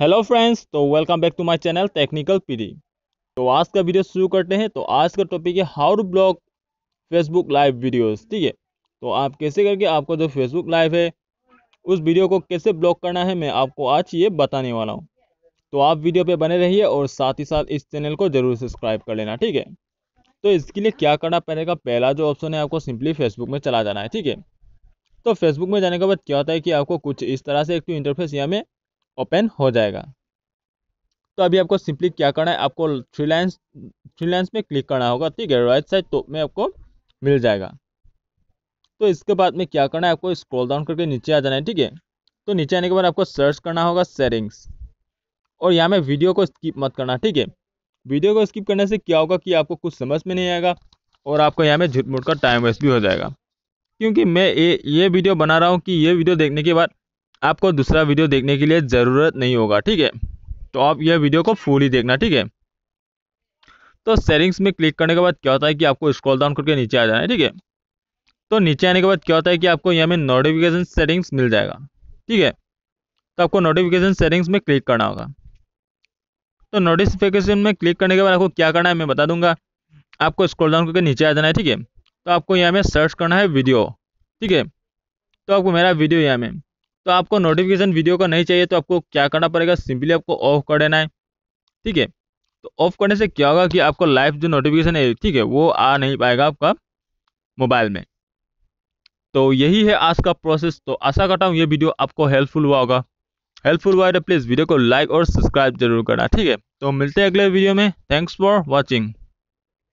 Hello friends तो welcome back to my channel technical PD तो आज का वीडियो शुरू करते हैं। तो आज का टॉपिक है how to block Facebook live videos ठीक है? तो आप कैसे करके आपको जो फेसबुक लाइव है, उस वीडियो को कैसे ब्लॉक करना है, मैं आपको आज ये बताने वाला हूँ। तो आप वीडियो पे बने रहिए और साथ ही साथ इस चैनल को ज़रूर सब्सक्राइब कर लेना, ठीक है? तो इसके लिए क्या करना पड़ेगा, पहला जो ऑप्शन है आपको सिंपली फेसबुक में चला जाना है, ठीक है? तो फेसबुक में जाने के बाद क्या होता है कि आपको कुछ इस तरह से एक इंटरफेस यहाँ में ओपन हो जाएगा। तो अभी आपको सिंपली क्या करना है, आपको थ्री लाइन्स थ्री लाइन्स में क्लिक करना होगा, ठीक है राइट साइड टॉप में आपको मिल जाएगा। तो इसके बाद में क्या करना है, आपको स्क्रॉल डाउन करके नीचे आ जाना है, ठीक है। तो नीचे आने के बाद आपको सर्च करना होगा सेटिंग्स और यहाँ में वीडियो को स्किप मत करना, ठीक है। वीडियो को स्किप करने से क्या होगा कि आपको कुछ समझ में नहीं आएगा और आपको यहाँ में झुटमुट का टाइम वेस्ट भी हो जाएगा। क्योंकि मैं ये ये वीडियो बना रहा हूँ कि ये वीडियो देखने के बाद आपको दूसरा वीडियो देखने के लिए ज़रूरत नहीं होगा, ठीक है? तो आप यह वीडियो को फुल ही देखना, ठीक है? तो सेटिंग्स में क्लिक करने के बाद क्या होता है कि आपको स्क्रॉल डाउन करके नीचे आ जाना है, ठीक है? तो नीचे आने के बाद क्या होता है कि आपको यहाँ में नोटिफिकेशन सेटिंग्स मिल जाएगा, ठीक है? तो आपको नोटिफिकेशन सेटिंग्स में क्लिक करना होगा। तो नोटिफिकेशन में क्लिक करने के बाद आपको क्या करना है, मैं बता दूँगा। आपको स्क्रॉल डाउन करके नीचे आ जाना है, ठीक है? तो आपको यहाँ में सर्च करना है वीडियो ठीक है? तो आपको मेरा वीडियो यहाँ में तो आपको नोटिफिकेशन वीडियो का नहीं चाहिए तो आपको क्या करना पड़ेगा? सिंपली आपको ऑफ़ कर देना है। ठीक है? तो ऑफ़ करने से क्या होगा कि आपको लाइव जो नोटिफिकेशन है, ठीक है, वो आ नहीं पाएगा आपका मोबाइल में। तो यही है आज का प्रोसेस तो आशा करता हूँ ये वीडियो आपको हेल्पफुल हुआ होगा। हेल्पफुल हुआ है तो प्लीज़ वीडियो को लाइक और सब्सक्राइब ज़रूर करना, ठीक है? तो मिलते हैं अगले वीडियो में। Thanks for watching